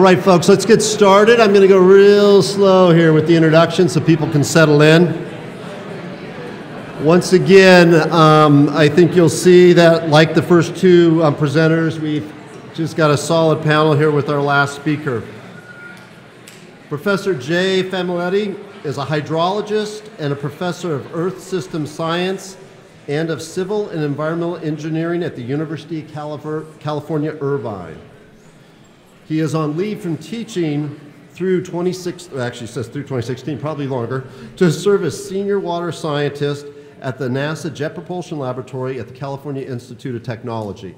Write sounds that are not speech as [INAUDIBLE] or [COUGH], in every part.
All right, folks, let's get started. I'm going to go real slow here with the introduction so people can settle in. Once again, um, I think you'll see that, like the first two um, presenters, we've just got a solid panel here with our last speaker. Professor Jay Famiglietti is a hydrologist and a professor of Earth System Science and of Civil and Environmental Engineering at the University of California, Irvine. He is on leave from teaching through 26, actually says through 2016, probably longer, to serve as senior water scientist at the NASA Jet Propulsion Laboratory at the California Institute of Technology.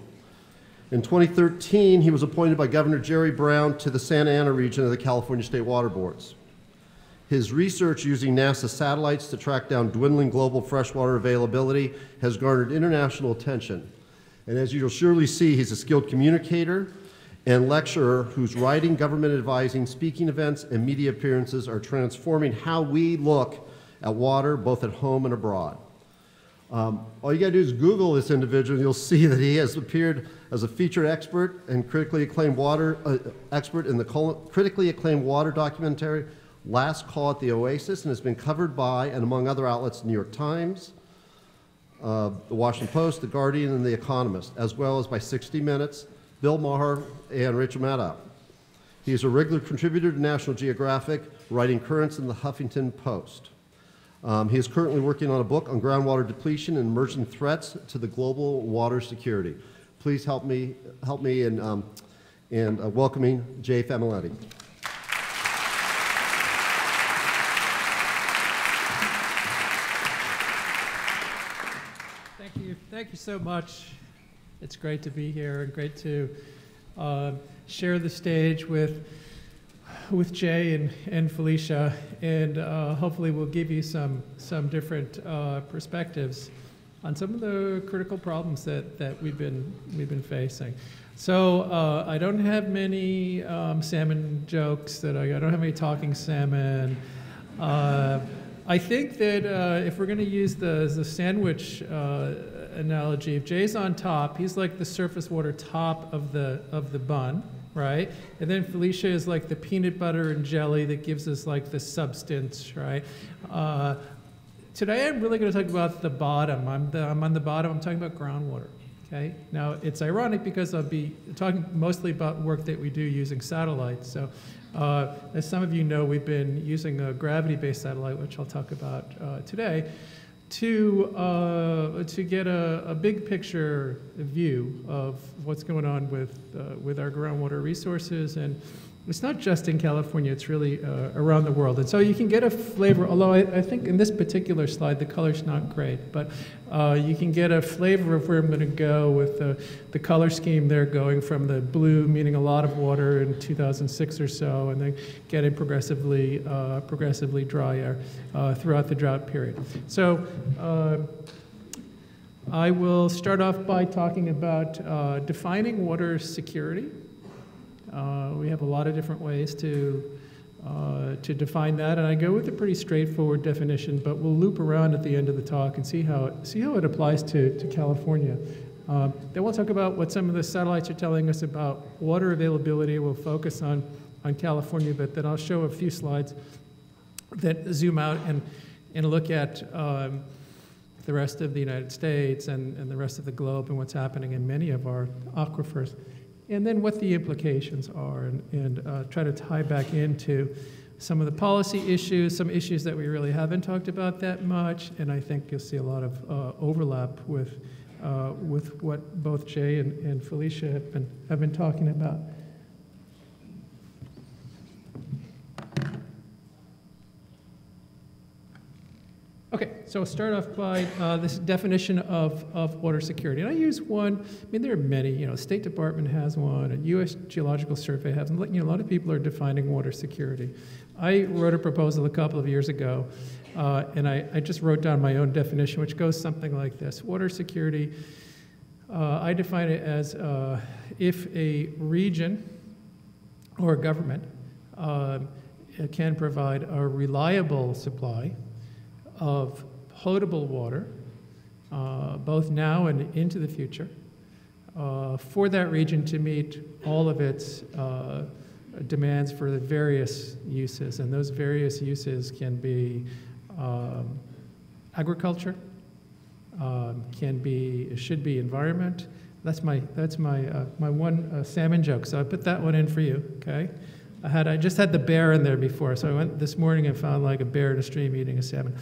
In 2013, he was appointed by Governor Jerry Brown to the Santa Ana region of the California State Water Boards. His research using NASA satellites to track down dwindling global freshwater availability has garnered international attention. And as you'll surely see, he's a skilled communicator, and lecturer whose writing, government advising, speaking events, and media appearances are transforming how we look at water both at home and abroad. Um, all you got to do is Google this individual, and you'll [LAUGHS] see that he has appeared as a featured expert and critically acclaimed water uh, expert in the critically acclaimed water documentary Last Call at the Oasis, and has been covered by, and among other outlets, New York Times, uh, The Washington Post, The Guardian, and The Economist, as well as by 60 Minutes, Bill Maher, and Rachel Maddow. He is a regular contributor to National Geographic, writing currents in the Huffington Post. Um, he is currently working on a book on groundwater depletion and emerging threats to the global water security. Please help me, help me in, um, in uh, welcoming Jay Famiglietti. Thank you. Thank you so much. It's great to be here and great to uh, share the stage with with Jay and, and Felicia, and uh, hopefully we'll give you some some different uh, perspectives on some of the critical problems that, that we've been we've been facing. So uh, I don't have many um, salmon jokes that I, I, don't have any talking salmon. Uh, I think that uh, if we're going to use the the sandwich analogy, if Jay's on top, he's like the surface water top of the of the bun, right? And then Felicia is like the peanut butter and jelly that gives us like the substance, right? Uh, today I'm really going to talk about the bottom. I'm, the, I'm on the bottom. I'm talking about groundwater. Okay. Now it's ironic because I'll be talking mostly about work that we do using satellites. So, uh, as some of you know, we've been using a gravity-based satellite, which I'll talk about uh, today to, uh, to get a, a, big picture view of what's going on with, uh, with our groundwater resources and it's not just in California, it's really uh, around the world. And so you can get a flavor, although I, I think in this particular slide the color's not great, but uh, you can get a flavor of where I'm going to go with the, the color scheme there going from the blue, meaning a lot of water in 2006 or so, and then getting progressively, uh, progressively drier uh, throughout the drought period. So uh, I will start off by talking about uh, defining water security. Uh, we have a lot of different ways to, uh, to define that, and I go with a pretty straightforward definition, but we'll loop around at the end of the talk and see how it, see how it applies to, to California. Uh, then we'll talk about what some of the satellites are telling us about water availability. We'll focus on, on California, but then I'll show a few slides that zoom out and, and look at um, the rest of the United States and, and the rest of the globe and what's happening in many of our aquifers and then what the implications are, and, and uh, try to tie back into some of the policy issues, some issues that we really haven't talked about that much, and I think you'll see a lot of uh, overlap with, uh, with what both Jay and, and Felicia have been, have been talking about. So start off by uh, this definition of, of water security. And I use one, I mean, there are many, you know, State Department has one, a U.S. Geological Survey has one. You know, a lot of people are defining water security. I wrote a proposal a couple of years ago, uh, and I, I, just wrote down my own definition, which goes something like this. Water security, uh, I define it as uh, if a region or a government uh, can provide a reliable supply of potable water, uh, both now and into the future, uh, for that region to meet all of its uh, demands for the various uses, and those various uses can be um, agriculture, um, can be, should be environment. That's my, that's my, uh, my one uh, salmon joke, so I put that one in for you, okay? I had, I just had the bear in there before, so I went this morning and found like a bear in a stream eating a salmon.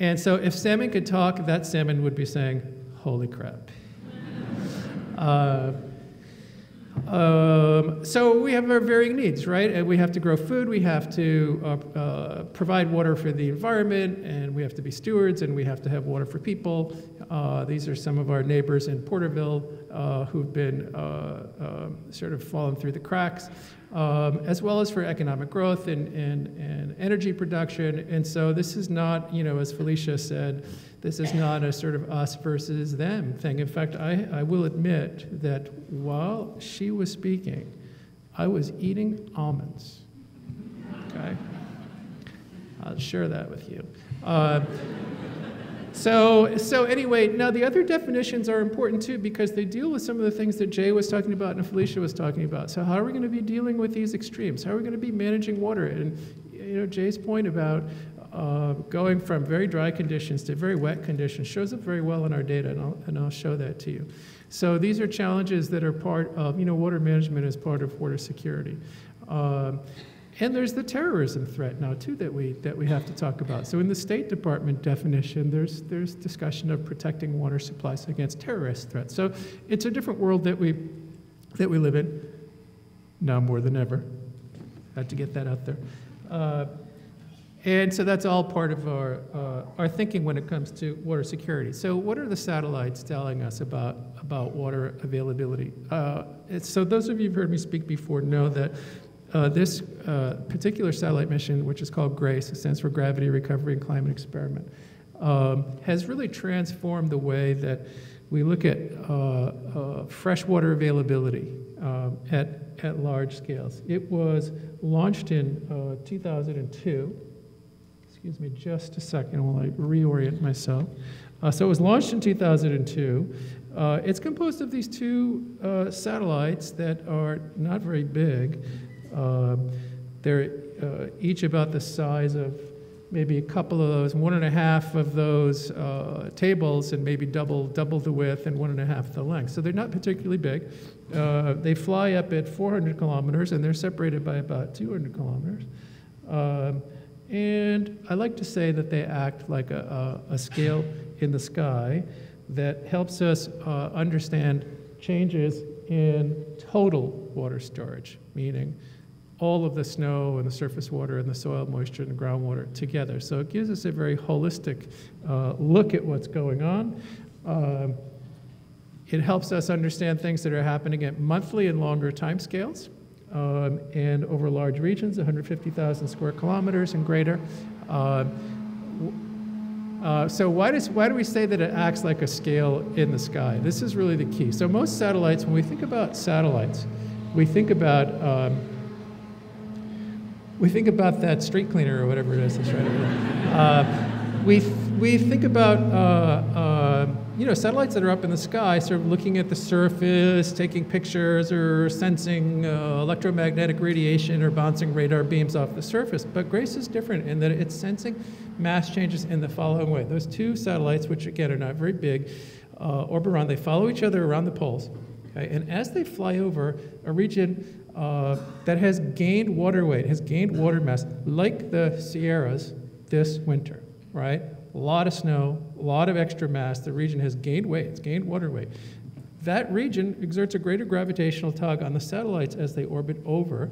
And so if salmon could talk, that salmon would be saying, holy crap. [LAUGHS] Uh, um, so we have our varying needs, right? And we have to grow food, we have to uh, uh, provide water for the environment, and we have to be stewards, and we have to have water for people. Uh, these are some of our neighbors in Porterville uh, who've been uh, um, sort of fallen through the cracks, um, as well as for economic growth and, and, and energy production. And so this is not, you know, as Felicia said, this is not a sort of us versus them thing. In fact, I, I will admit that while she was speaking, I was eating almonds. Okay? I'll share that with you. Uh, so, so anyway, now the other definitions are important too because they deal with some of the things that Jay was talking about and Felicia was talking about. So how are we going to be dealing with these extremes? How are we going to be managing water? And you know, Jay's point about uh, going from very dry conditions to very wet conditions shows up very well in our data, and I'll, and I'll show that to you. So these are challenges that are part of, you know, water management is part of water security. Um, and there's the terrorism threat now too that we that we have to talk about. So in the State Department definition, there's there's discussion of protecting water supplies against terrorist threats. So it's a different world that we that we live in now more than ever. Had to get that out there. Uh, and so that's all part of our, uh, our thinking when it comes to water security. So what are the satellites telling us about, about water availability? Uh, so those of you who've heard me speak before know that uh, this uh, particular satellite mission, which is called GRACE, it stands for Gravity Recovery and Climate Experiment, um, has really transformed the way that we look at uh, uh, freshwater availability um, at, at large scales. It was launched in 2002 Excuse me just a second while I reorient myself. Uh, so it was launched in 2002. Uh, it's composed of these two uh, satellites that are not very big. Um, they're uh, each about the size of maybe a couple of those, one and a half of those uh, tables, and maybe double double the width and one and a half the length. So they're not particularly big. Uh, they fly up at 400 kilometers, and they're separated by about 200 kilometers. Um, and I like to say that they act like a, a, a scale in the sky that helps us uh, understand changes in total water storage, meaning all of the snow and the surface water and the soil moisture and the groundwater together. So it gives us a very holistic uh, look at what's going on. Um, it helps us understand things that are happening at monthly and longer time scales um, and over large regions, 150,000 square kilometers and greater. Uh, uh, so why, does, why do we say that it acts like a scale in the sky? This is really the key. So most satellites, when we think about satellites, we think about um, we think about that street cleaner or whatever it is that's right over there. Uh, we, we think about uh, uh, you know, satellites that are up in the sky, sort of looking at the surface, taking pictures or sensing uh, electromagnetic radiation or bouncing radar beams off the surface. But GRACE is different in that it's sensing mass changes in the following way. Those two satellites, which again are not very big, uh, orbit around, they follow each other around the poles. Okay? And as they fly over a region uh, that has gained water weight, has gained water mass, like the Sierras this winter, right? a lot of snow, a lot of extra mass. The region has gained weight, it's gained water weight. That region exerts a greater gravitational tug on the satellites as they orbit over,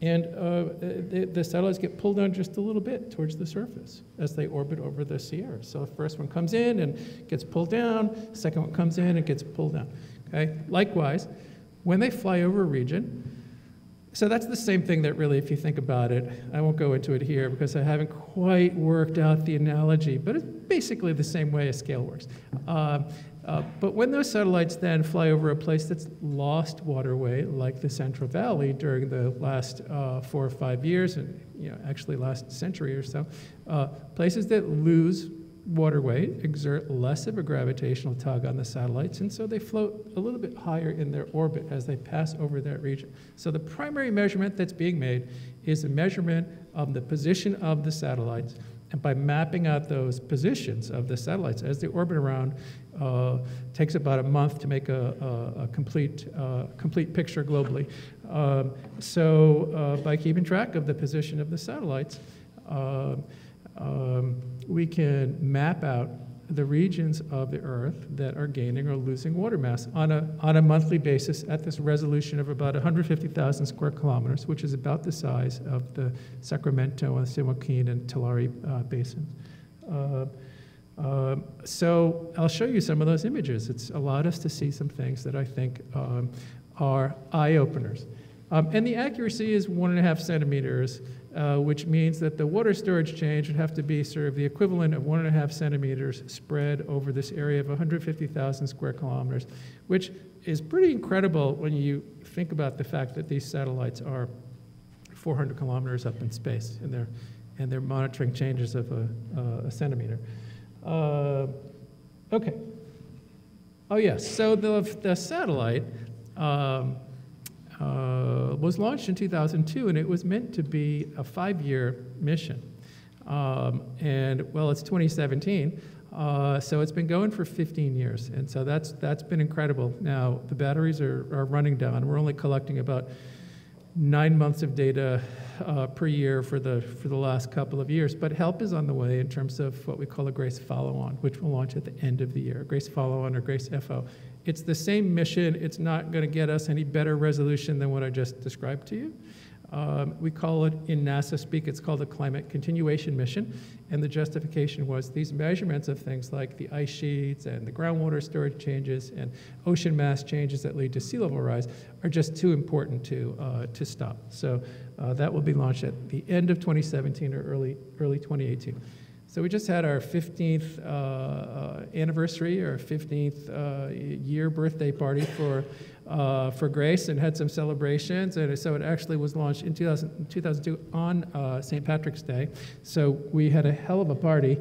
and uh, the, the, satellites get pulled down just a little bit towards the surface as they orbit over the Sierras. So the first one comes in and gets pulled down, second one comes in and gets pulled down. Okay? Likewise, when they fly over a region, so that's the same thing that really, if you think about it, I won't go into it here because I haven't quite worked out the analogy, but it's basically the same way a scale works. Uh, uh, but when those satellites then fly over a place that's lost waterway, like the Central Valley during the last uh, four or five years, and you know, actually last century or so, uh, places that lose water weight exert less of a gravitational tug on the satellites, and so they float a little bit higher in their orbit as they pass over that region. So the primary measurement that's being made is a measurement of the position of the satellites. And by mapping out those positions of the satellites as they orbit around, uh, takes about a month to make a, a, a complete, uh, complete picture globally. Um, so uh, by keeping track of the position of the satellites, uh, um, we can map out the regions of the Earth that are gaining or losing water mass on a, on a monthly basis at this resolution of about 150,000 square kilometers, which is about the size of the Sacramento and San Joaquin and Tulare uh, basins. Uh, um, so I'll show you some of those images. It's allowed us to see some things that I think um, are eye openers. Um, and the accuracy is one and a half centimeters, uh, which means that the water storage change would have to be sort of the equivalent of one and a half centimeters spread over this area of 150,000 square kilometers, which is pretty incredible when you think about the fact that these satellites are 400 kilometers up in space and they're, and they're monitoring changes of a, uh, a centimeter. Uh, okay. Oh, yes. So the, the satellite um, uh, was launched in 2002, and it was meant to be a five year mission. Um, and well, it's 2017. Uh, so it's been going for 15 years, and so that's that's been incredible. Now the batteries are, are running down. We're only collecting about nine months of data uh, per year for the, for the last couple of years. But help is on the way in terms of what we call a GRACE follow-on, which will launch at the end of the year. GRACE follow-on or GRACE FO. It's the same mission. It's not going to get us any better resolution than what I just described to you. Um, we call it in NASA speak, it's called a climate continuation mission. And the justification was these measurements of things like the ice sheets and the groundwater storage changes and ocean mass changes that lead to sea level rise are just too important to, uh, to stop. So uh, that will be launched at the end of 2017 or early, early 2018. So we just had our 15th uh, uh, anniversary or 15th uh, year birthday party for uh, for Grace and had some celebrations. And so it actually was launched in 2000, 2002 on uh, St. Patrick's Day. So we had a hell of a party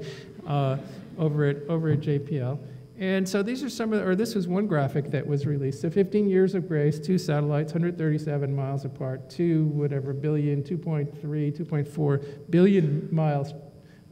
uh, over at over at JPL. And so these are some of, the, or this was one graphic that was released. So 15 years of GRACE, two satellites, 137 miles apart, two whatever billion, 2.3, 2.4 billion miles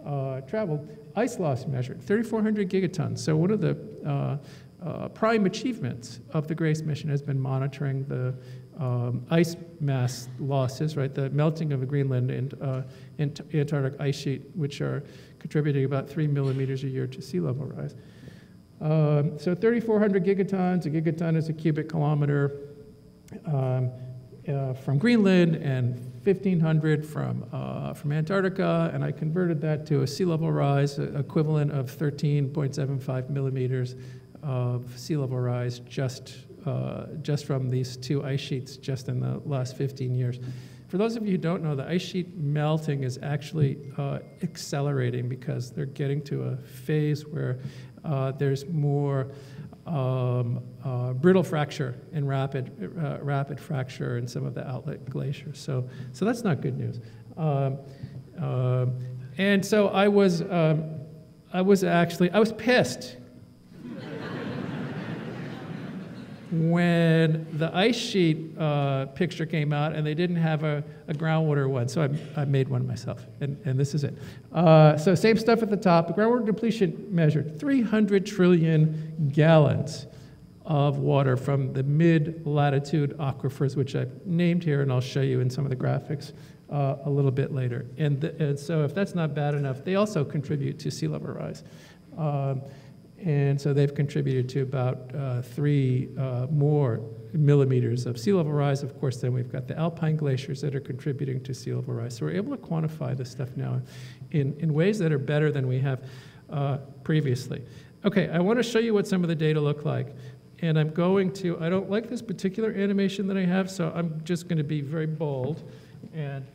uh, traveled. Ice loss measured, 3,400 gigatons. So one of the uh, uh, prime achievements of the GRACE mission has been monitoring the um, ice mass losses, right, the melting of the Greenland and, uh, Antarctic ice sheet, which are contributing about three millimeters a year to sea level rise. Um, so 3,400 gigatons, a gigaton is a cubic kilometer um, uh, from Greenland and 1,500 from, uh, from Antarctica, and I converted that to a sea level rise equivalent of 13.75 millimeters of sea level rise just, uh, just from these two ice sheets just in the last 15 years. For those of you who don't know, the ice sheet melting is actually uh, accelerating because they're getting to a phase where uh, there's more um, uh, brittle fracture and rapid, uh, rapid fracture in some of the outlet glaciers. So, so that's not good news. Um, um and so I was, um, I was actually, I was pissed when the ice sheet uh, picture came out and they didn't have a, a groundwater one. So I, I, made one myself, and, and this is it. Uh, so same stuff at the top. The groundwater depletion measured 300 trillion gallons of water from the mid-latitude aquifers, which I've named here, and I'll show you in some of the graphics uh, a little bit later. And, and, so if that's not bad enough, they also contribute to sea level rise. Um, and so they've contributed to about uh, three uh, more millimeters of sea level rise. Of course, then we've got the alpine glaciers that are contributing to sea level rise. So we're able to quantify this stuff now in, in ways that are better than we have uh, previously. Okay, I want to show you what some of the data look like. And I'm going to, I don't like this particular animation that I have, so I'm just going to be very bold. And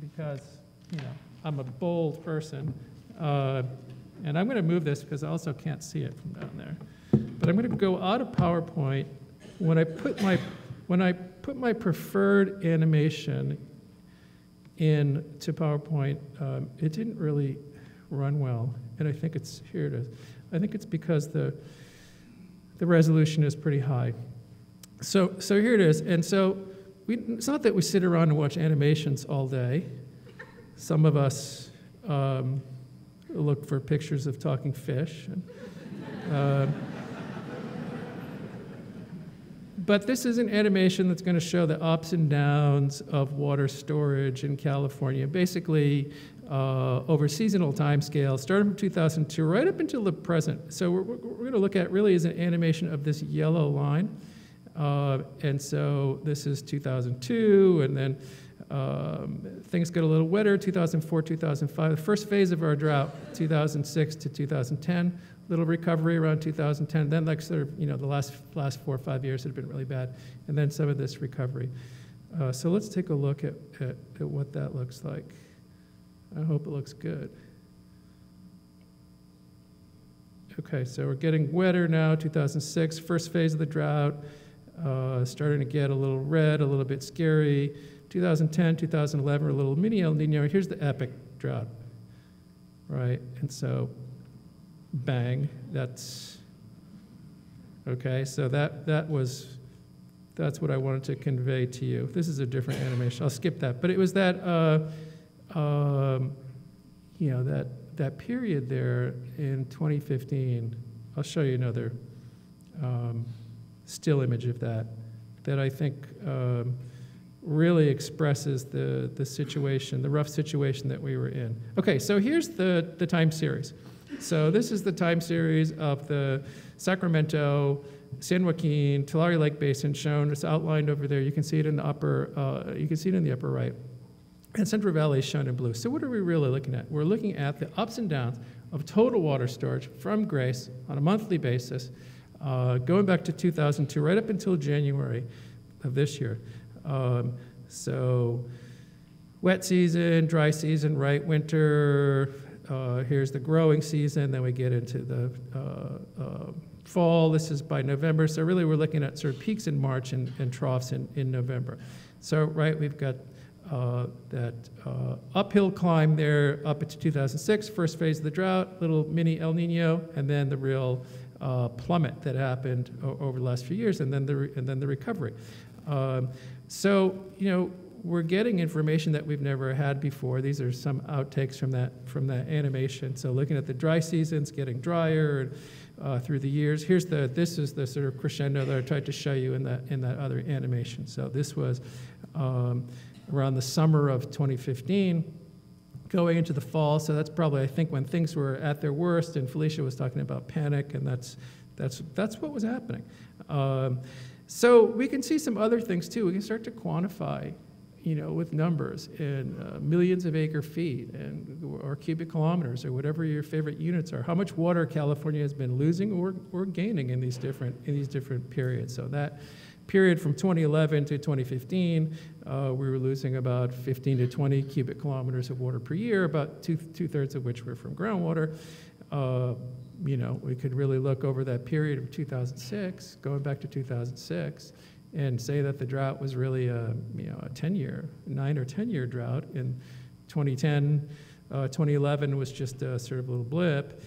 because, you know, I'm a bold person, uh, and I'm going to move this because I also can't see it from down there. But I'm going to go out of PowerPoint. When I put my, when I put my preferred animation in to PowerPoint, um, it didn't really run well. And I think it's, here it is. I think it's because the, the resolution is pretty high. So, so here it is. And so we, it's not that we sit around and watch animations all day. Some of us um, look for pictures of talking fish. Uh, but this is an animation that's going to show the ups and downs of water storage in California, basically uh, over seasonal time scales, starting from 2002 right up until the present. So we're, we're going to look at really as an animation of this yellow line. Uh, and so this is 2002, and then um, things get a little wetter, 2004, 2005. The first phase of our drought, 2006 to 2010 little recovery around 2010. Then, like sort of, you know, the last last four or five years had been really bad, and then some of this recovery. Uh, so let's take a look at, at, at what that looks like. I hope it looks good. Okay, so we're getting wetter now, 2006, first phase of the drought, uh, starting to get a little red, a little bit scary. 2010, 2011, a little mini El Nino. Here's the epic drought, right? And so bang. That's okay. So that that was that's what I wanted to convey to you. This is a different animation. I'll skip that. But it was that uh, um, you know that that period there in 2015. I'll show you another um, still image of that that I think. Um, really expresses the, the situation, the rough situation that we were in. Okay, so here's the, the time series. So this is the time series of the Sacramento, San Joaquin, Tulare Lake Basin shown. It's outlined over there. You can see it in the upper. Uh, you can see it in the upper right. And Central Valley is shown in blue. So what are we really looking at? We're looking at the ups and downs of total water storage from Grace on a monthly basis, uh, going back to 2002, right up until January of this year. Um, so wet season, dry season, right, winter, uh, here's the growing season, then we get into the uh, uh, fall. This is by November. So really we're looking at sort of peaks in March and, and troughs in, in November. So right, we've got uh, that uh, uphill climb there up into 2006, first phase of the drought, little mini El Nino, and then the real uh, plummet that happened over the last few years, and then the, and then the recovery. Um, so, you know, we're getting information that we've never had before. These are some outtakes from that from that animation. So looking at the dry seasons getting drier uh, through the years. Here's the this is the sort of crescendo that I tried to show you in that in that other animation. So this was um, around the summer of 2015. Going into the fall, so that's probably I think when things were at their worst, and Felicia was talking about panic, and that's that's that's what was happening. Um, so we can see some other things too. We can start to quantify you know, with numbers in uh, millions of acre feet and or cubic kilometers or whatever your favorite units are. How much water California has been losing or, or gaining in these different in these different periods. So that period from 2011 to 2015, uh, we were losing about 15 to 20 cubic kilometers of water per year, about two two thirds of which were from groundwater. Uh, you know, we could really look over that period of 2006, going back to 2006 and say that the drought was really a, you know, a 10 year, nine or 10 year drought. In 2010, uh, 2011 was just a sort of little blip.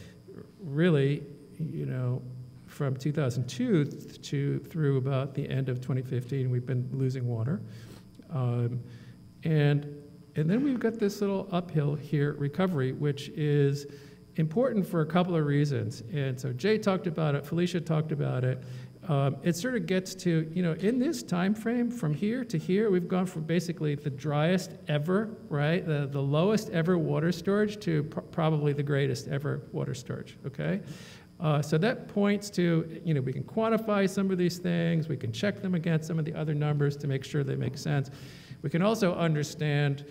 Really, you know, from 2002 to through about the end of 2015, we've been losing water. Um, and, and then we've got this little uphill here recovery, which is important for a couple of reasons. And so Jay talked about it, Felicia talked about it, um, it sort of gets to, you know, in this time frame from here to here, we've gone from basically the driest ever, right, the, the lowest ever water storage to pr- probably the greatest ever water storage, okay? Uh, so that points to, you know, we can quantify some of these things, we can check them against some of the other numbers to make sure they make sense. We can also understand,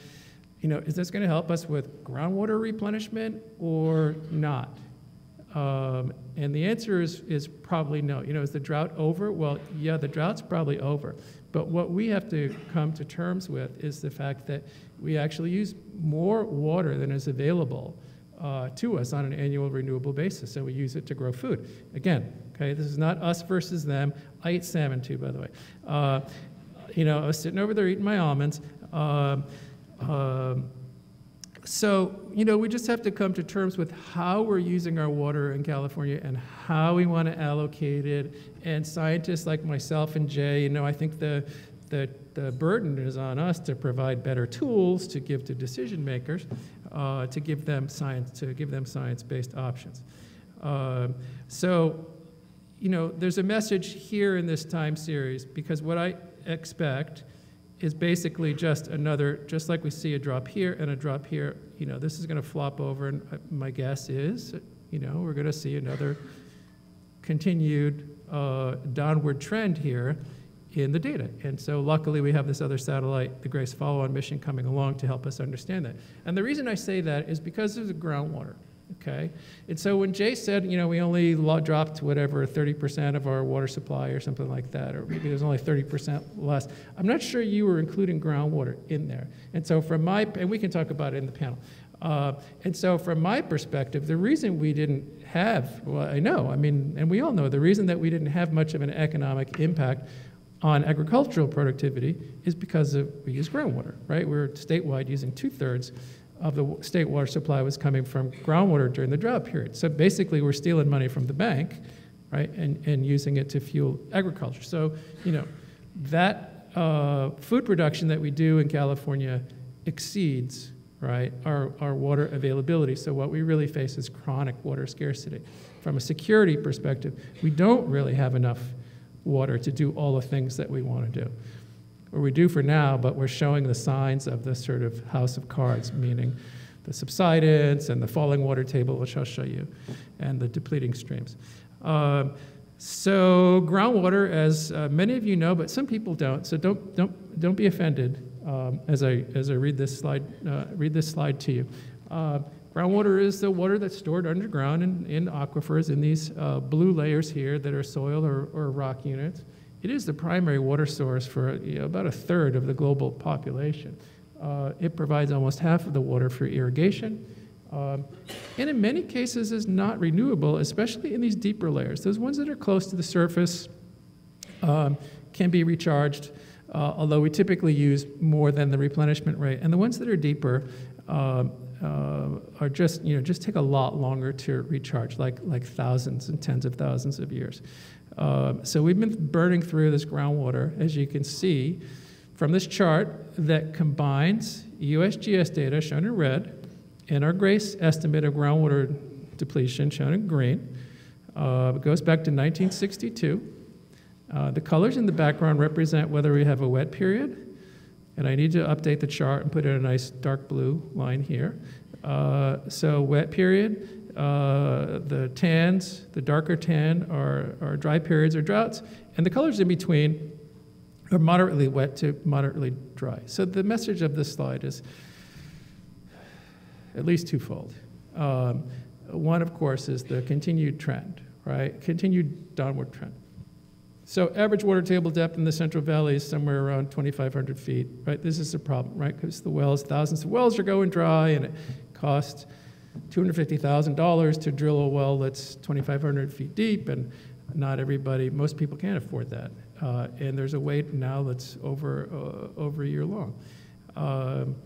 you know, is this going to help us with groundwater replenishment or not? Um, and the answer is, is probably no. You know, is the drought over? Well, yeah, the drought's probably over. But what we have to come to terms with is the fact that we actually use more water than is available uh, to us on an annual renewable basis. and we use it to grow food. Again, okay, this is not us versus them. I eat salmon too, by the way. Uh, you know, I was sitting over there eating my almonds. Uh, so, you know, we just have to come to terms with how we're using our water in California and how we want to allocate it. And scientists like myself and Jay, you know, I think the, the, the burden is on us to provide better tools to give to decision makers, uh, to give them science, to give them science-based options. Uh, so, you know, there's a message here in this time series because what I expect is basically just another, just like we see a drop here and a drop here, you know, this is going to flop over, and uh, my guess is, you know, we're going to see another continued uh, downward trend here in the data. And so luckily we have this other satellite, the GRACE follow-on mission coming along to help us understand that. And the reason I say that is because of the groundwater okay? And so when Jay said, you know, we only dropped whatever 30% of our water supply or something like that, or maybe there's only 30% less, I'm not sure you were including groundwater in there. And so from my, and we can talk about it in the panel. Uh, and so from my perspective, the reason we didn't have, well, I know, I mean, and we all know, the reason that we didn't have much of an economic impact on agricultural productivity is because of, we use groundwater, right? We're statewide using two-thirds of the state water supply was coming from groundwater during the drought period. So basically, we're stealing money from the bank, right, and, and using it to fuel agriculture. So, you know, that uh, food production that we do in California exceeds, right, our, our water availability. So what we really face is chronic water scarcity. From a security perspective, we don't really have enough water to do all the things that we want to do or we do for now, but we're showing the signs of this sort of house of cards, meaning the subsidence and the falling water table, which I'll show you, and the depleting streams. Uh, so groundwater, as uh, many of you know, but some people don't, so don't, don't, don't be offended um, as, I, as I read this slide, uh, read this slide to you. Uh, groundwater is the water that's stored underground in, in aquifers in these uh, blue layers here that are soil or, or rock units. It is the primary water source for you know, about a third of the global population. Uh, it provides almost half of the water for irrigation. Um, and in many cases is not renewable, especially in these deeper layers. Those ones that are close to the surface um, can be recharged, uh, although we typically use more than the replenishment rate. And the ones that are deeper uh, uh, are just, you know, just take a lot longer to recharge, like, like thousands and tens of thousands of years. Uh, so we've been burning through this groundwater, as you can see from this chart that combines USGS data shown in red and our GRACE estimate of groundwater depletion shown in green. Uh, it goes back to 1962. Uh, the colors in the background represent whether we have a wet period, and I need to update the chart and put in a nice dark blue line here. Uh, so wet period, uh, the tans, the darker tan, are, are dry periods or droughts, and the colors in between are moderately wet to moderately dry. So the message of this slide is at least twofold. Um, one, of course, is the continued trend, right? Continued downward trend. So average water table depth in the Central Valley is somewhere around 2,500 feet, right? This is a problem, right? Because the wells, thousands of wells are going dry, and it costs $250,000 to drill a well that's 2,500 feet deep, and not everybody, most people can't afford that. Uh, and there's a wait now that's over, uh, over a year long. Um,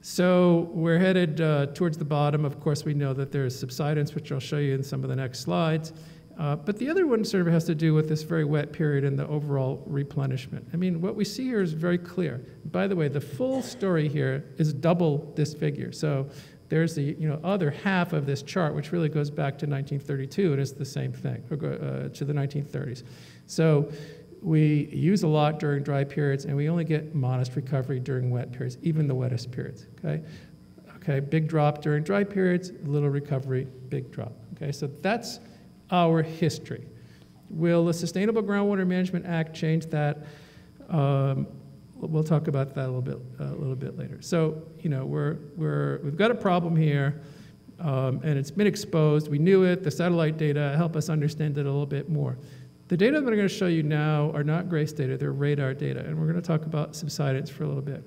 so we're headed uh, towards the bottom. Of course, we know that there's subsidence, which I'll show you in some of the next slides. Uh, but the other one sort of has to do with this very wet period and the overall replenishment. I mean, what we see here is very clear. By the way, the full story here is double this figure. So there's the you know, other half of this chart, which really goes back to 1932, and it's the same thing, uh, to the 1930s. So we use a lot during dry periods, and we only get modest recovery during wet periods, even the wettest periods, okay? Okay, big drop during dry periods, little recovery, big drop, okay? So that's our history. Will the Sustainable Groundwater Management Act change that? Um, we'll talk about that a little bit uh, a little bit later. So you know we're we're we've got a problem here, um, and it's been exposed. We knew it. The satellite data help us understand it a little bit more. The data that I'm going to show you now are not GRACE data; they're radar data, and we're going to talk about subsidence for a little bit.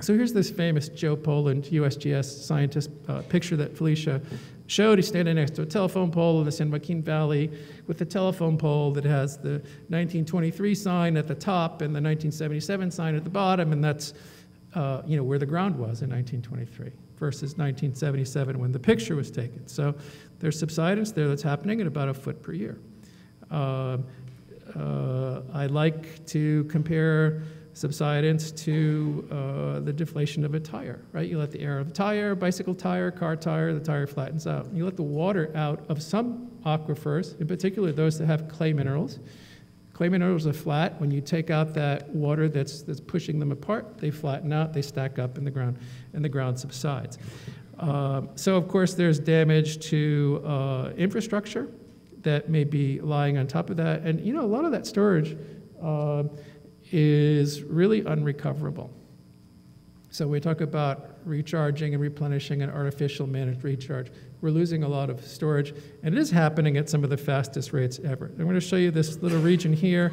So here's this famous Joe Poland, USGS scientist uh, picture that Felicia showed. He's standing next to a telephone pole in the San Joaquin Valley with a telephone pole that has the 1923 sign at the top and the 1977 sign at the bottom, and that's uh, you know, where the ground was in 1923 versus 1977 when the picture was taken. So there's subsidence there that's happening at about a foot per year. Uh, uh, I like to compare subsidence to uh, the deflation of a tire, right? You let the air of the tire, bicycle tire, car tire, the tire flattens out. You let the water out of some aquifers, in particular those that have clay minerals. Clay minerals are flat. When you take out that water that's, that's pushing them apart, they flatten out, they stack up in the ground, and the ground subsides. Uh, so, of course, there's damage to uh, infrastructure that may be lying on top of that. And, you know, a lot of that storage uh, is really unrecoverable. So we talk about recharging and replenishing and artificial managed recharge. We're losing a lot of storage, and it is happening at some of the fastest rates ever. I'm going to show you this little region here,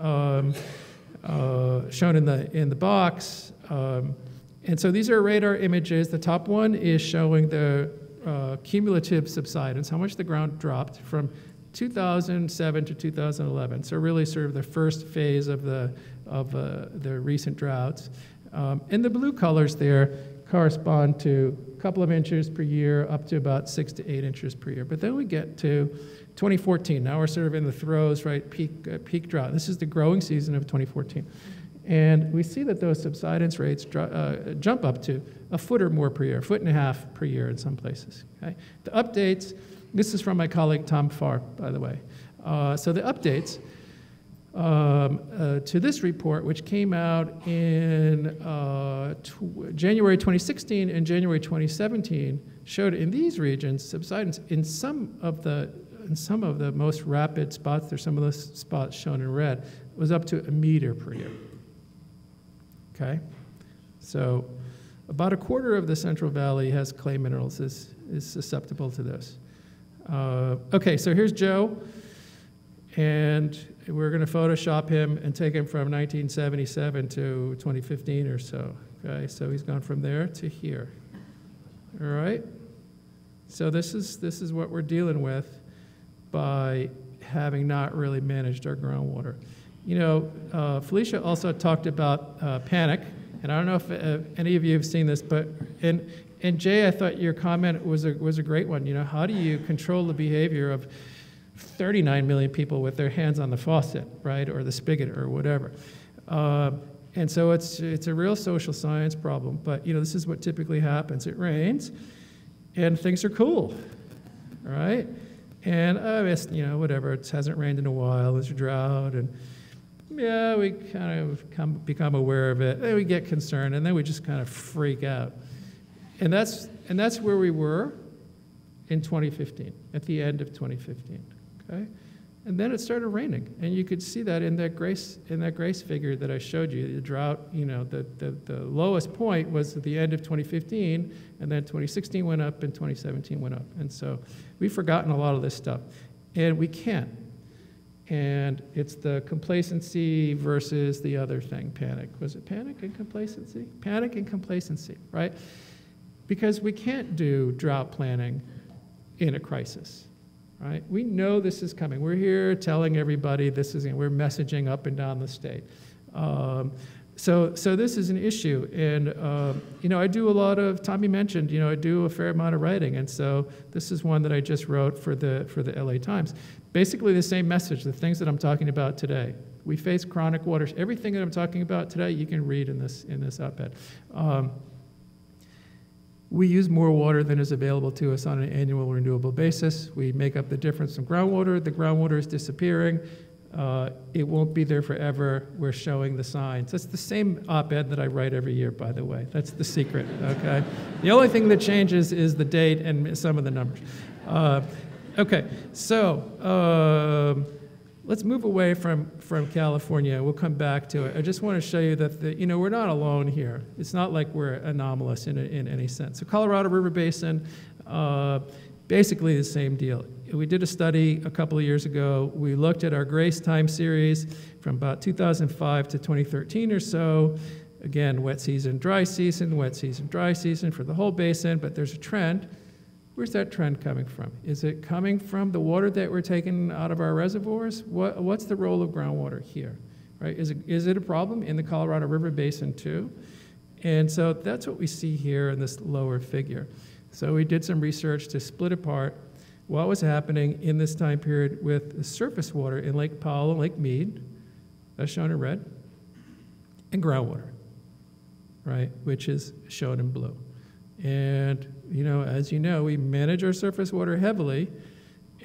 um, uh, shown in the in the box. Um, and so these are radar images. The top one is showing the uh, cumulative subsidence, how much the ground dropped from 2007 to 2011. So really, sort of the first phase of the of uh, the recent droughts. Um, and the blue colors there correspond to a couple of inches per year up to about six to eight inches per year. But then we get to 2014. Now we're sort of in the throes, right? Peak uh, peak drought. This is the growing season of 2014. And we see that those subsidence rates uh, jump up to a foot or more per year, a foot and a half per year in some places. Okay? The updates, this is from my colleague Tom Farr, by the way. Uh, so the updates um, uh, to this report, which came out in uh, tw- January 2016 and January 2017, showed in these regions subsidence in some of the in some of the most rapid spots. There's some of those spots shown in red. Was up to a meter per year. Okay, so about a quarter of the Central Valley has clay minerals is is susceptible to this. Uh, okay, so here's Joe, and we're going to Photoshop him and take him from 1977 to 2015 or so. Okay, so he's gone from there to here. All right. So this is this is what we're dealing with by having not really managed our groundwater. You know, uh, Felicia also talked about uh, panic, and I don't know if uh, any of you have seen this, but and and Jay, I thought your comment was a was a great one. You know, how do you control the behavior of 39 million people with their hands on the faucet, right, or the spigot or whatever. Uh, and so it's, it's a real social science problem. But, you know, this is what typically happens. It rains, and things are cool, right? And, uh, it's, you know, whatever, it hasn't rained in a while, there's a drought, and yeah, we kind of come, become aware of it, then we get concerned, and then we just kind of freak out. And that's, and that's where we were in 2015, at the end of 2015. Okay? And then it started raining, and you could see that in that GRACE in that GRACE figure that I showed you. The drought, you know, the, the, the lowest point was at the end of 2015, and then 2016 went up, and 2017 went up. And so we've forgotten a lot of this stuff, and we can't. And it's the complacency versus the other thing, panic. Was it panic and complacency? Panic and complacency, right? Because we can't do drought planning in a crisis right? We know this is coming. We're here telling everybody this is, we're messaging up and down the state. Um, so, so this is an issue, and um, you know, I do a lot of. Tommy mentioned, you know, I do a fair amount of writing, and so this is one that I just wrote for the for the LA Times. Basically, the same message, the things that I'm talking about today. We face chronic waters. Everything that I'm talking about today, you can read in this in this op-ed. Um, we use more water than is available to us on an annual renewable basis. We make up the difference from groundwater. The groundwater is disappearing. Uh, it won't be there forever. We're showing the signs. That's the same op ed that I write every year, by the way. That's the secret, okay? the only thing that changes is the date and some of the numbers. Uh, okay, so. Um, let's move away from, from California. We'll come back to it. I just want to show you that the, you know we're not alone here. It's not like we're anomalous in, in any sense. So Colorado River Basin, uh, basically the same deal. We did a study a couple of years ago. We looked at our GRACE time series from about 2005 to 2013 or so. Again, wet season, dry season, wet season, dry season for the whole basin, but there's a trend. Where's that trend coming from? Is it coming from the water that we're taking out of our reservoirs? What, what's the role of groundwater here? Right? Is it, is it a problem in the Colorado River Basin too? And so that's what we see here in this lower figure. So we did some research to split apart what was happening in this time period with surface water in Lake Powell and Lake Mead, that's shown in red, and groundwater, right, which is shown in blue. And, you know, as you know, we manage our surface water heavily,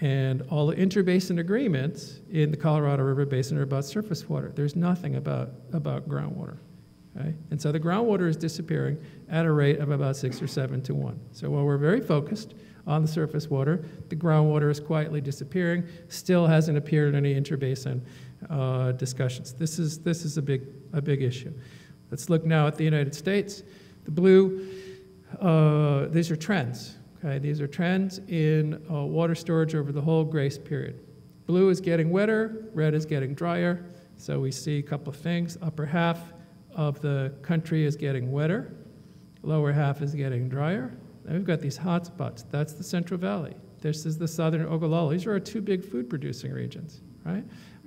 and all the interbasin agreements in the Colorado River Basin are about surface water. There's nothing about, about groundwater. Okay? And so the groundwater is disappearing at a rate of about six or seven to one. So while we're very focused on the surface water, the groundwater is quietly disappearing, still hasn't appeared in any interbasin uh, discussions. This is, this is a, big, a big issue. Let's look now at the United States. The blue, uh, these are trends. Okay, these are trends in uh, water storage over the whole GRACE period. Blue is getting wetter, red is getting drier. So we see a couple of things. Upper half of the country is getting wetter, lower half is getting drier. And we've got these hot spots. That's the Central Valley. This is the southern Ogallala. These are our two big food producing regions, right?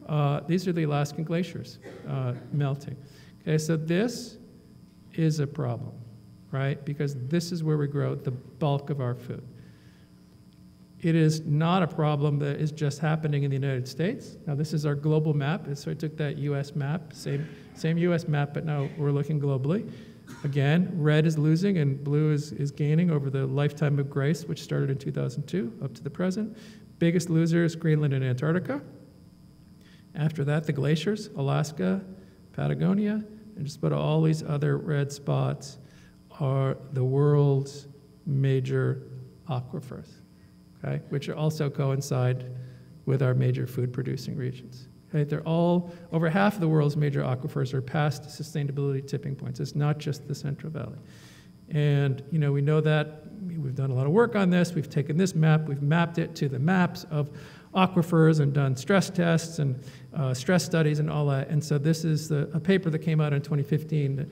Uh, these are the Alaskan glaciers uh, melting. Okay, so this is a problem right? Because this is where we grow the bulk of our food. It is not a problem that is just happening in the United States. Now, this is our global map. So I took that US map, same, same US map, but now we're looking globally. Again, red is losing and blue is, is gaining over the lifetime of GRACE, which started in 2002 up to the present. Biggest losers, Greenland and Antarctica. After that, the glaciers, Alaska, Patagonia, and just about all these other red spots are the world's major aquifers, okay, which also coincide with our major food producing regions. Okay, they're all, over half of the world's major aquifers are past sustainability tipping points. It's not just the Central Valley. And, you know, we know that. We've done a lot of work on this. We've taken this map, we've mapped it to the maps of aquifers and done stress tests and uh, stress studies and all that. And so this is the, a paper that came out in 2015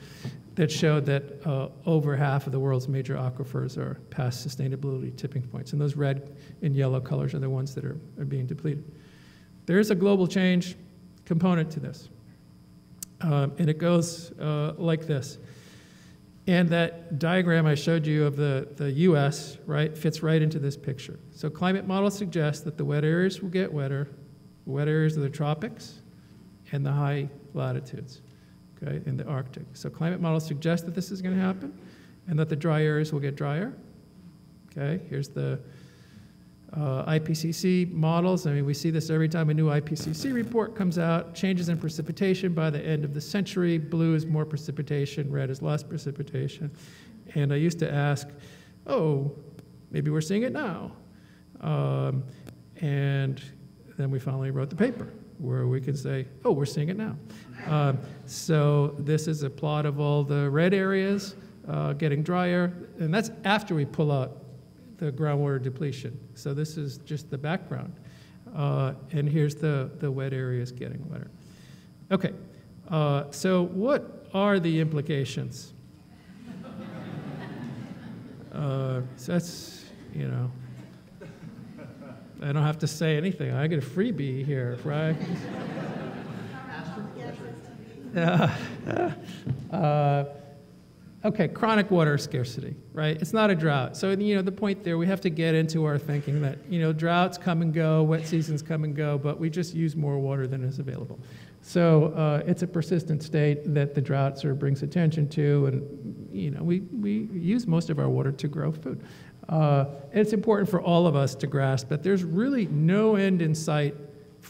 that, showed that uh, over half of the world's major aquifers are past sustainability tipping points. And those red and yellow colors are the ones that are, are being depleted. There is a global change component to this. Um, and it goes uh, like this. And that diagram I showed you of the, the US, right, fits right into this picture. So climate models suggest that the wet areas will get wetter, wet areas of the tropics and the high latitudes, okay, in the Arctic. So climate models suggest that this is going to happen and that the dry areas will get drier. Okay, here's the uh, IPCC models. I mean, we see this every time a new IPCC report comes out. Changes in precipitation by the end of the century. Blue is more precipitation, red is less precipitation. And I used to ask, oh, maybe we're seeing it now. Um, and then we finally wrote the paper where we can say, oh, we're seeing it now. Um, so this is a plot of all the red areas uh, getting drier, and that's after we pull out the groundwater depletion. So this is just the background. Uh, and here's the, the wet areas getting wetter. Okay, uh, so what are the implications? [LAUGHS] Uh, so that's, you know, I don't have to say anything. I get a freebie here, right? Yeah. Uh, Okay, chronic water scarcity, right? It's not a drought. So, you know, the point there, we have to get into our thinking that, you know, droughts come and go, wet seasons come and go, but we just use more water than is available. So uh, it's a persistent state that the drought sort of brings attention to, and, you know, we, we use most of our water to grow food. Uh, it's important for all of us to grasp that there's really no end in sight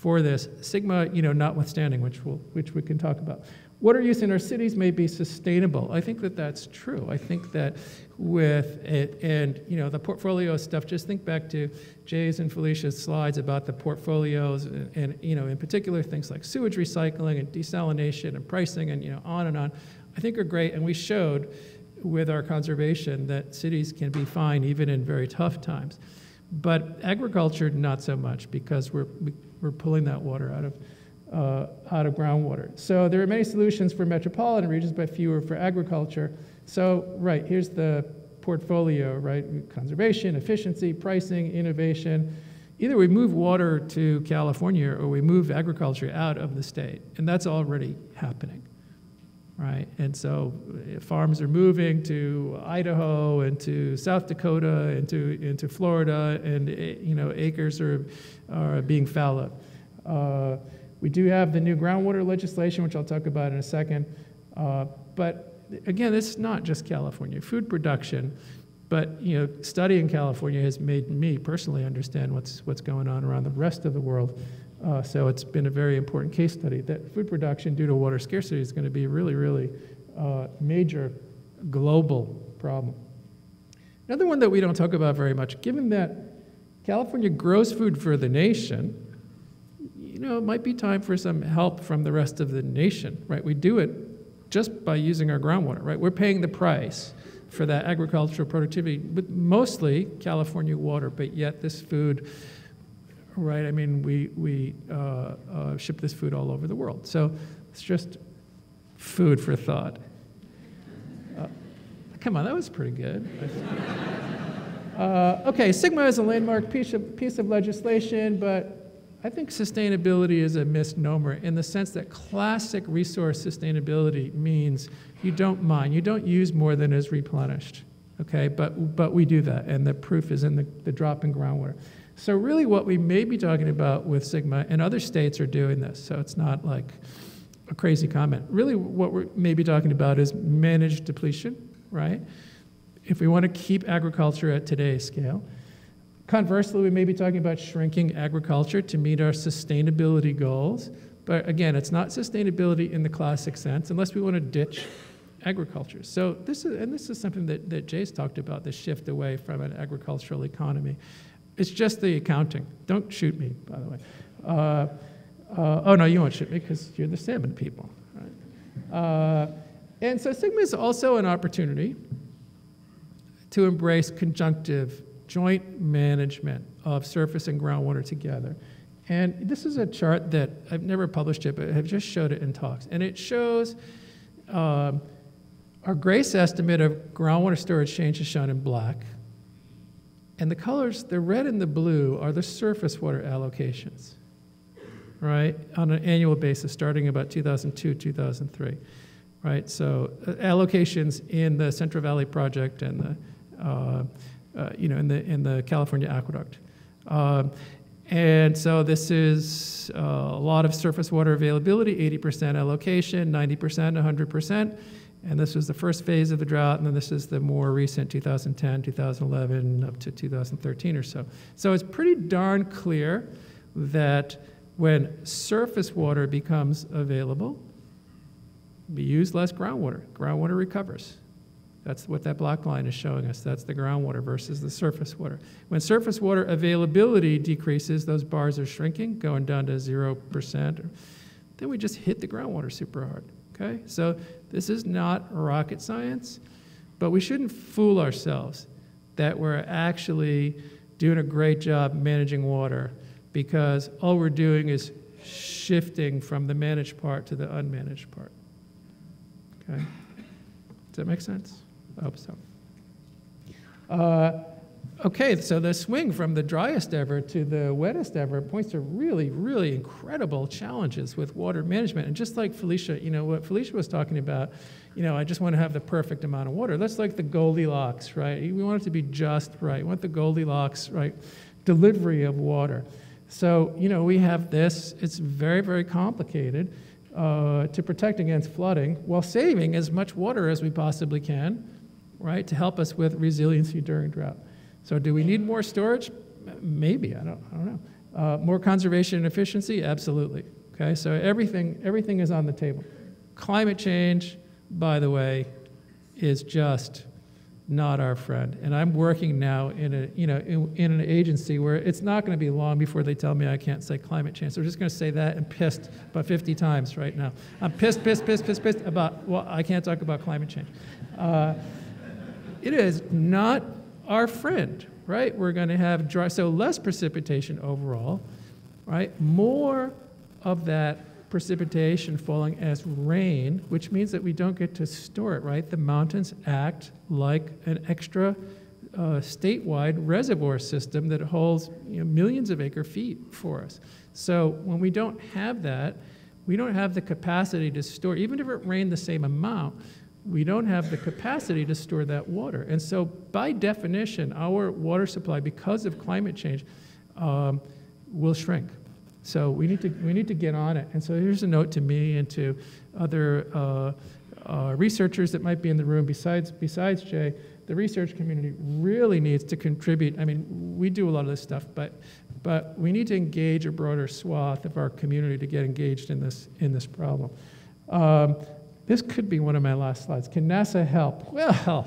for this, SGMA, you know, notwithstanding, which, we'll, which we can talk about. Water use in our cities may be sustainable. I think that that's true. I think that with it, and you know, the portfolio stuff, just think back to Jay's and Felicia's slides about the portfolios and, and, you know, in particular things like sewage recycling and desalination and pricing and you know, on and on, I think are great. And we showed with our conservation that cities can be fine even in very tough times. But agriculture, not so much because we're, we're pulling that water out of uh, out of groundwater. So there are many solutions for metropolitan regions, but fewer for agriculture. So, right, here's the portfolio, right? Conservation, efficiency, pricing, innovation. Either we move water to California or we move agriculture out of the state, and that's already happening. Right? And so uh, farms are moving to Idaho and to South Dakota and to into Florida, and eh, you know acres are are being fallowed. Uh, we do have the new groundwater legislation, which I'll talk about in a second. Uh, but again, this is not just California. Food production, but you know, studying California has made me personally understand what's what's going on around the rest of the world. Uh, so it's been a very important case study that food production due to water scarcity is going to be a really, really uh, major global problem. Another one that we don't talk about very much, given that California grows food for the nation, you know, it might be time for some help from the rest of the nation, right? We do it just by using our groundwater, right? We're paying the price for that agricultural productivity with mostly California water, but yet this food right? I mean, we, we uh, uh, ship this food all over the world. So it's just food for thought. Uh, come on, that was pretty good. [LAUGHS] Uh, okay, SGMA is a landmark piece of, piece of legislation, but I think sustainability is a misnomer in the sense that classic resource sustainability means you don't mine, you don't use more than is replenished. Okay, but, but we do that, and the proof is in the, the drop in groundwater. So, really, what we may be talking about with SGMA, and other states are doing this, so it's not like a crazy comment. Really, what we're maybe talking about is managed depletion, right? If we want to keep agriculture at today's scale. Conversely, we may be talking about shrinking agriculture to meet our sustainability goals. But again, it's not sustainability in the classic sense, unless we want to ditch agriculture. So this is, and this is something that, that Jay's talked about, the shift away from an agricultural economy. It's just the accounting. Don't shoot me, by the way. Uh, uh, oh, no, you won't shoot me because you're the salmon people. Right? Uh, and so SGMA is also an opportunity to embrace conjunctive joint management of surface and groundwater together. And this is a chart that I've never published it, but I've just showed it in talks. And it shows um, our GRACE estimate of groundwater storage change is shown in black. And the colors, the red and the blue, are the surface water allocations, right, on an annual basis starting about 2002, 2003, right? So uh, allocations in the Central Valley Project and the, uh, uh, you know, in the, in the California Aqueduct. Um, and so this is uh, a lot of surface water availability, 80% allocation, 90%, 100%. And this was the first phase of the drought, and then this is the more recent 2010, 2011, up to 2013 or so. So it's pretty darn clear that when surface water becomes available, we use less groundwater. Groundwater recovers. That's what that black line is showing us. That's the groundwater versus the surface water. When surface water availability decreases, those bars are shrinking, going down to 0%. Then we just hit the groundwater super hard. Okay? So this is not rocket science, but we shouldn't fool ourselves that we're actually doing a great job managing water because all we're doing is shifting from the managed part to the unmanaged part. Okay? Does that make sense? I hope so. Uh, Okay, so the swing from the driest ever to the wettest ever points to really, really incredible challenges with water management. And just like Felicia, you know, what Felicia was talking about, you know, I just want to have the perfect amount of water. That's like the Goldilocks, right? We want it to be just right. We want the Goldilocks, right, delivery of water. So, you know, we have this. It's very, very complicated uh, to protect against flooding while saving as much water as we possibly can, right, to help us with resiliency during drought. So, do we need more storage? Maybe. I don't, I don't know. Uh, more conservation and efficiency? Absolutely. Okay, so everything, everything is on the table. Climate change, by the way, is just not our friend. And I'm working now in a, you know, in, in an agency where it's not going to be long before they tell me I can't say climate change. We're just going to say that and pissed about 50 times right now. I'm pissed, pissed, pissed, pissed, pissed about, well, I can't talk about climate change. Uh, it is not our friend, right? We're going to have dry, so less precipitation overall, right? More of that precipitation falling as rain, which means that we don't get to store it, right? The mountains act like an extra uh, statewide reservoir system that holds you know, millions of acre feet for us. So when we don't have that, we don't have the capacity to store, even if it rained the same amount, we don't have the capacity to store that water. And so, by definition, our water supply, because of climate change, um, will shrink. So we need to we need to get on it. And so here's a note to me and to other uh, uh, researchers that might be in the room besides besides Jay. The research community really needs to contribute. I mean, we do a lot of this stuff, but but we need to engage a broader swath of our community to get engaged in this in this problem. Um, this could be one of my last slides. Can NASA help? [LAUGHS] Well,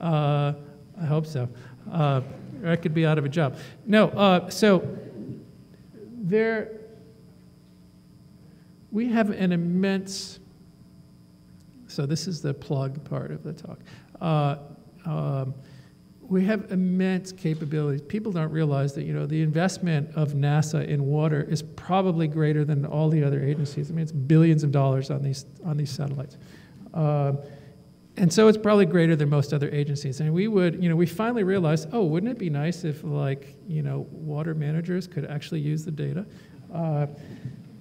uh, I hope so. Uh, I could be out of a job. No, uh, so there, we have an immense, so this is the plug part of the talk. Uh, um, we have immense capabilities. People don't realize that you know the investment of NASA in water is probably greater than all the other agencies. I mean, it's billions of dollars on these on these satellites. Um, and so it's probably greater than most other agencies. And we would, you know, we finally realized, oh, wouldn't it be nice if, like, you know, water managers could actually use the data? Uh,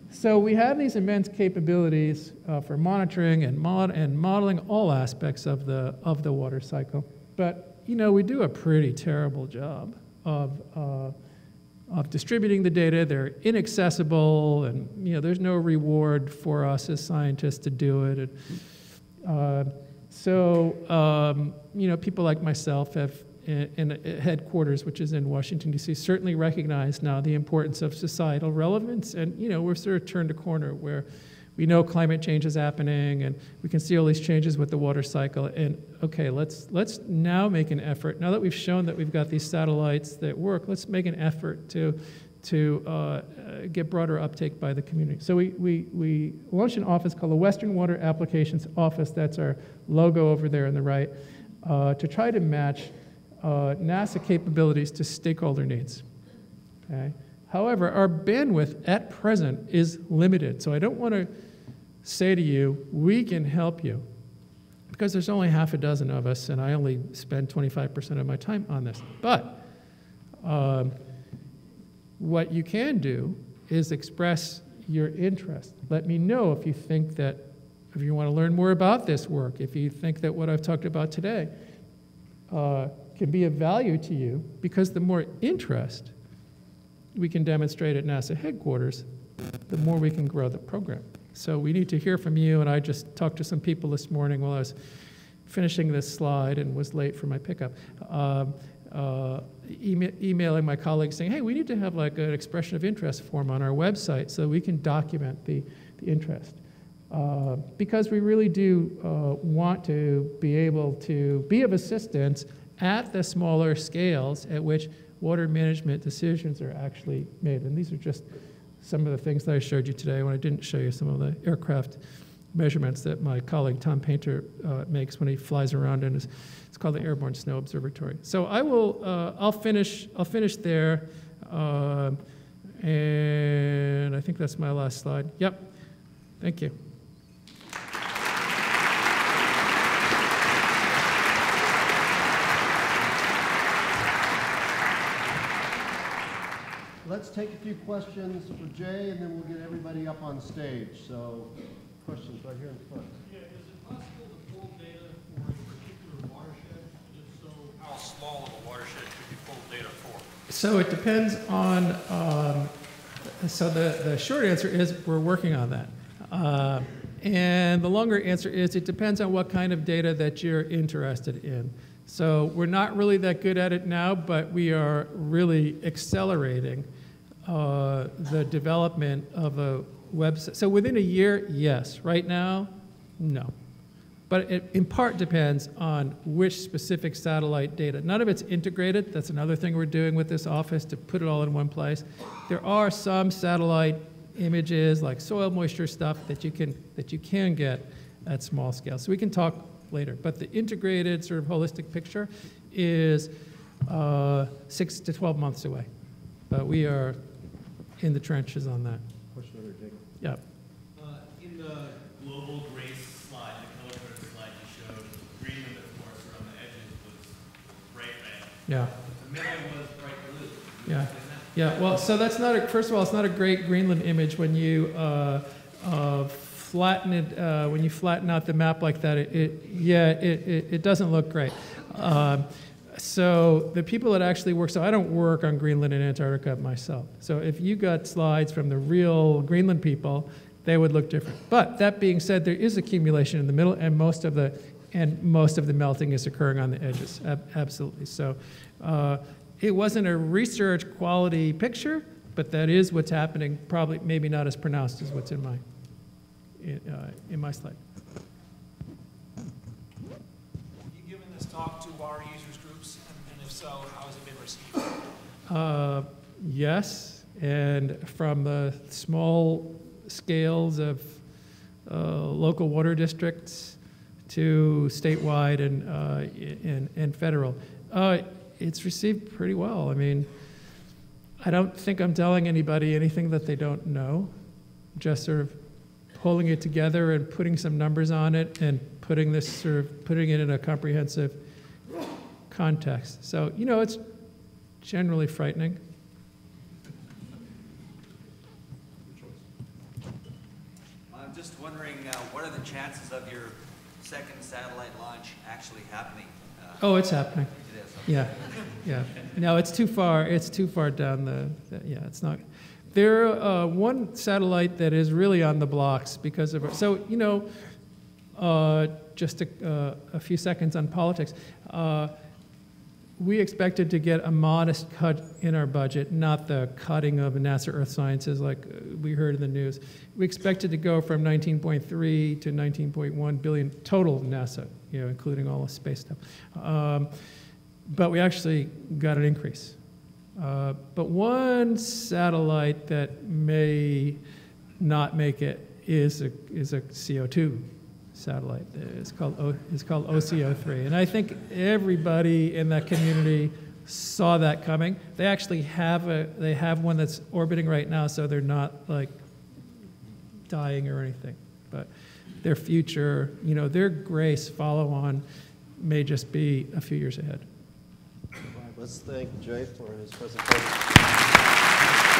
so we have these immense capabilities uh, for monitoring and, mod- and modeling all aspects of the, of the water cycle. But, you know, we do a pretty terrible job of, uh, of distributing the data. They're inaccessible, and, you know, there's no reward for us as scientists to do it. And, uh, so, um, you know, people like myself have in, in headquarters, which is in Washington, D.C., certainly recognize now the importance of societal relevance. And, you know, we're sort of turned a corner where we know climate change is happening and we can see all these changes with the water cycle. And, okay, let's, let's now make an effort. Now that we've shown that we've got these satellites that work, let's make an effort to to uh, get broader uptake by the community. So we, we, we launched an office called the Western Water Applications Office. That's our logo over there on the right, uh, to try to match uh, NASA capabilities to stakeholder needs. Okay? However, our bandwidth at present is limited. So I don't want to say to you, we can help you. Because there's only half a dozen of us, and I only spend 25% of my time on this. But um, what you can do is express your interest. Let me know if you think that, if you want to learn more about this work, if you think that what I've talked about today uh, can be of value to you, because the more interest we can demonstrate at NASA headquarters, the more we can grow the program. So we need to hear from you, and I just talked to some people this morning while I was finishing this slide and was late for my pickup. Um, uh, emailing my colleagues saying, hey, we need to have like an expression of interest form on our website so we can document the, the interest. Uh, because we really do uh, want to be able to be of assistance at the smaller scales at which water management decisions are actually made. And these are just some of the things that I showed you today when I didn't show you some of the aircraft measurements that my colleague Tom Painter uh, makes when he flies around in his it's called the Airborne Snow Observatory. So I will, uh, I'll finish, I'll finish there. Uh, and I think that's my last slide. Yep. Thank you. Take a few questions for Jay, and then we'll get everybody up on stage. So, questions right here in front. Yeah, is it possible to pull data for a particular watershed? If so, how small of a watershed could you pull data for? So it depends on, um, so the, the short answer is we're working on that. Uh, and the longer answer is it depends on what kind of data that you're interested in. So we're not really that good at it now, but we are really accelerating uh, the development of a website. So within a year, yes. Right now, no. But it in part depends on which specific satellite data. None of it's integrated. That's another thing we're doing with this office to put it all in one place. There are some satellite images like soil moisture stuff that you can that you can get at small scale. So we can talk later. But the integrated sort of holistic picture is uh, six to 12 months away. But we are in the trenches on that. Question over Jake. Yeah. Uh, in the global GRACE slide, the color coded slide you showed, Greenland, of course, around the edges was bright red. Yeah. The middle was bright blue. Yeah. Is Yeah, well, so that's not a, first of all, it's not a great Greenland image when you uh, uh, flatten it, uh, when you flatten out the map like that, it, it yeah, it, it, it doesn't look great. So the people that actually work, so I don't work on Greenland and Antarctica myself. So if you got slides from the real Greenland people, they would look different. But that being said, there is accumulation in the middle, and most of the and most of the melting is occurring on the edges. Ab- absolutely. So uh, it wasn't a research quality picture, but that is what's happening. Probably, maybe not as pronounced as what's in my in, uh, in my slide. You given this talk to water users groups, and and if so, how has it been received? Uh, yes, and from the small scales of uh, local water districts to statewide and, uh, and, and federal, uh, it's received pretty well. I mean, I don't think I'm telling anybody anything that they don't know, just sort of pulling it together and putting some numbers on it and putting this sort of putting it in a comprehensive context. So, you know, it's generally frightening. I'm just wondering, uh, what are the chances of your second satellite launch actually happening? Uh, Oh, it's happening. It is. Yeah, yeah. No, it's too far. It's too far down the. the- yeah, it's not. There, uh, one satellite that is really on the blocks because of. So you know, uh, just a, uh, a few seconds on politics. We expected to get a modest cut in our budget, not the cutting of NASA Earth Sciences like uh, we heard in the news. We expected to go from 19.3 to 19.1 billion total NASA, you know, including all the space stuff. Um, but we actually got an increase. Uh, but one satellite that may not make it is a, is a CO2 satellite. It's called, o, it's called OCO3. And I think everybody in that community saw that coming. They actually have, a, they have one that's orbiting right now, so they're not like dying or anything. But their future, you know, their GRACE follow on may just be a few years ahead. Let's thank Jay for his presentation.